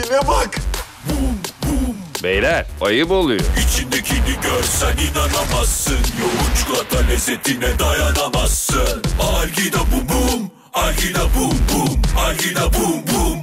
içindekine bak. Bum bum. Beyler ayıp oluyor. İçindekini görsen inanamazsın. Yoğun lezzetine dayanamazsın. Algida bum bum. Algida bum bum. Algida bum bum